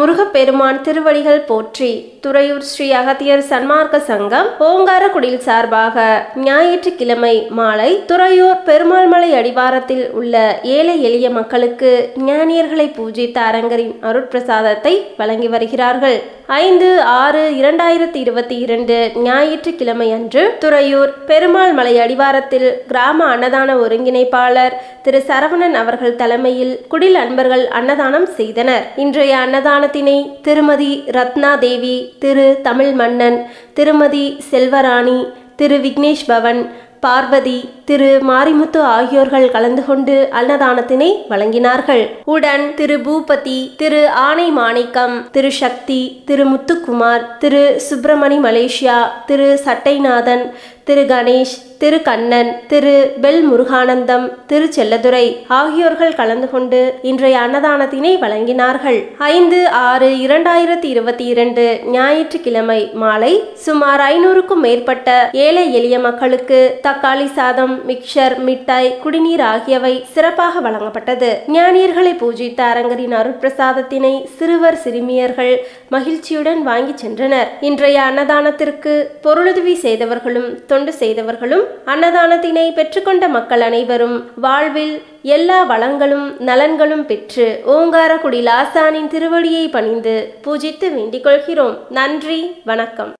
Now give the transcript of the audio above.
Амурга பெருமான் திருவடிகள் போற்றி துறையூர் ஸ்ரீ அகத்தியர் சன்மார்க்க சங்கம் ஓங்காரக்குடியில் சார்பாக ஞாயிற்றுக்கிழமை மாலை துறையூர் பெருமாள்மலை அடிவாரத்தில் உள்ள ஏழை எளிய மக்களுக்கு ஞானியர்களை பூஜித்த அரங்கரின் அருட்பிரசாதத்தை வழங்கி வருகிறார்கள். ஐந்து ஆறு இரண்டாயிரத்தி இருபத்தி இரண்டு ஞாயிற்றுக்கிழமை அன்று துறையூர் பெருமாள் மலை அடிவாரத்தில் கிராம அன்னதான ஒருங்கிணைப்பாளர் திரு சரவணன் அவர்கள் தலைமையில் குடில் அன்பர்கள் அன்னதானம் செய்தனர். இன்றைய அன்னதானத்தினை திருமதி ரத்னா தேவி திரு தமிழ் மன்னன் திருமதி செல்வராணி திரு விக்னேஷ் பவன் பார்வதி திரு மாரிமுத்து ஆகியோர்கள் கலந்து கொண்டு அன்னதானத்தினை வழங்கினார்கள். உடன் திரு பூபதி திரு ஆனை மாணிக்கம் திரு சக்தி திரு முத்துக்குமார் திரு சுப்பிரமணி மலேசியா திரு சட்டைநாதன் திரு கணேஷ் திரு கண்ணன் திரு பெல் முருகானந்தம் திரு செல்லதுரை ஆகியோர்கள் கலந்து கொண்டு இன்றைய அன்னதானத்தினை வழங்கினார்கள். ஐந்து ஆறு இரண்டாயிரத்தி இருபத்தி இரண்டு ஞாயிற்றுக்கிழமை மாலை சுமார் ஐநூறுக்கும் மேற்பட்ட ஏழை எளிய மக்களுக்கு தக்காளி சாதம் மிக்சர் மிட்டாய் குடிநீர் ஆகியவை சிறப்பாக வழங்கப்பட்டது. ஞானியர்களை பூஜித்த அரங்கரின் அருட்பிரசாதத்தினை சிறுவர் சிறுமியர்கள் மகிழ்ச்சியுடன் வாங்கி சென்றனர். இன்றைய அன்னதானத்திற்கு பொருளுதவி செய்தவர்களும் தொண்டு செய்தவர்களும் அன்னதானத்தினை பெற்றுக்கொண்ட மக்கள் அனைவரும் வாழ்வில் எல்லா வளங்களும் நலன்களும் பெற்று ஓங்காரக்குடி லாசானின் திருவடியை பணிந்து பூஜித்து வேண்டிக் கொள்கிறோம். நன்றி வணக்கம்.